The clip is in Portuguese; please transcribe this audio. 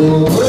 Oh,